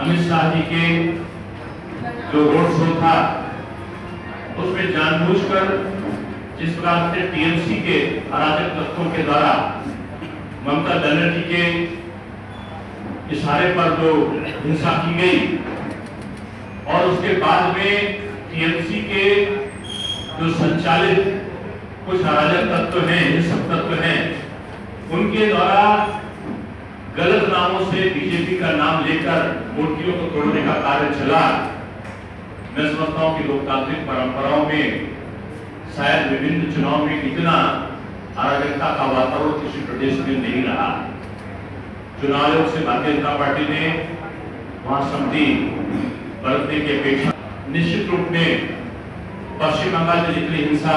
अमित शाह जी के जो road show था, उसमें जानबूझकर जिस प्रकार से टीएमसी के अराजक तत्वों के द्वारा ममता बनर्जी के इशारे पर जो हिंसा की गई और उसके बाद में टीएमसी के जो संचालित कुछ अराजक तत्व हैं, हिंसक तत्व हैं, उनके द्वारा गलत नामों से बीजेपी का नाम लेकर मूर्तियों को तोड़ने का कार्य चला। मैं समझता हूँ कि लोकतांत्रिक परंपराओं में शायद विभिन्न चुनाव में इतना अराजकता का वातावरण किसी प्रदेश में नहीं रहा। चुनाव आयोग से भारतीय जनता पार्टी ने वहाँ समझी बरतने की अपेक्षा निश्चित रूप में पश्चिम बंगाल में जितनी हिंसा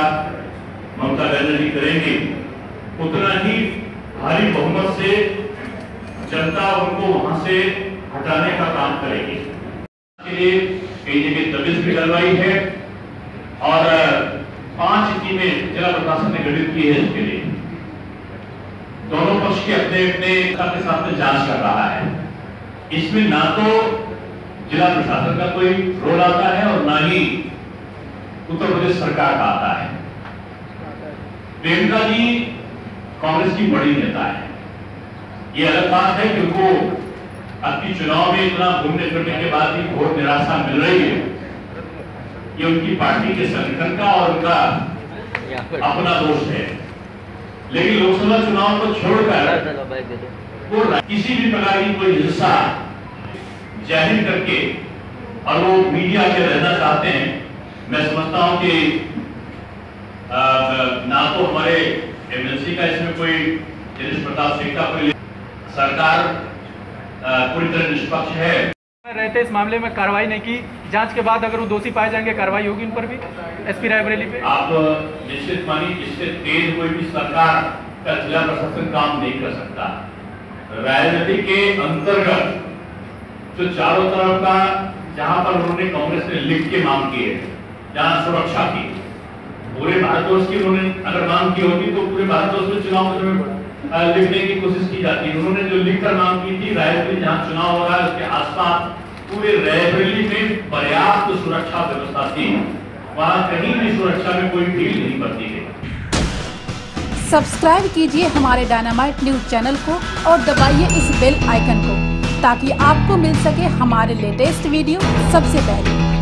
ममता बनर्जी करेंगी, उतना ही भारी बहुमत से जनता उनको वहाँ से हटाने का काम करेगी। के लिए भी डलवाई है और पाँच टीमें जिला प्रशासन ने गठित की है इसके लिए। दोनों पक्ष के अपने अपने के साथ में जाँच कर रहा है। इसमें ना तो जिला प्रशासन का कोई रोल आता है और ना ही उत्तर प्रदेश सरकार का आता है। प्रियंका जी कांग्रेस की बड़ी नेता है। ये अलग बात है कि उनको आपकी चुनाव में इतना घूमने फिरने के बाद भी घोर निराशा मिल रही है। ये उनकी पार्टी के संगठन का और उनका अपना दोष है। लेकिन लोकसभा चुनाव को छोड़कर वो किसी भी प्रकार की कोई हिंसा ज़ाहिर करके और वो मीडिया के रहना चाहते हैं, मैं समझता हूँ कि ना तो हमारे एमएलसी का इसमें कोई दिनेश प्रताप सिंह का कोई सरकार पूरी तरह निष्पक्ष है। रहते इस मामले में कार्रवाई नहीं की। जाँच के बाद अगर वो दोषी पाए जाएँगे कार्रवाई होगी उन पर भी एसपी रायबरेली पे। आप निश्चित मानिए इससे तेज कोई भी सरकार का जिला प्रशासन काम नहीं कर सकता। राजनीति के अंतर्गत जो चारों तरफ़ का जहाँ पर उन्होंने कांग्रेस ने लिख के मांग की है जहाँ सुरक्षा की। पूरे भारतवर्ष की उन्होंने अगर मांग की होती तो पूरे भारतवर्ष में चुनाव में लिखने की कोशिश की जाती है। उन्होंने जो लिखकर मांग की थी रायबरेली जहाँ चुनाव हो रहा है, उसके आसपास पूरे रायबरेली में पर्याप्त सुरक्षा व्यवस्था थी। वहाँ कहीं भी सुरक्षा में कोई ढील नहीं बरती गई सब्सक्राइब कीजिए हमारे डायनामाइट न्यूज़ चैनल को और दबाइए इस बेल आइकन को, ताकि आपको मिल सके हमारे लेटेस्ट वीडियो सबसे पहले।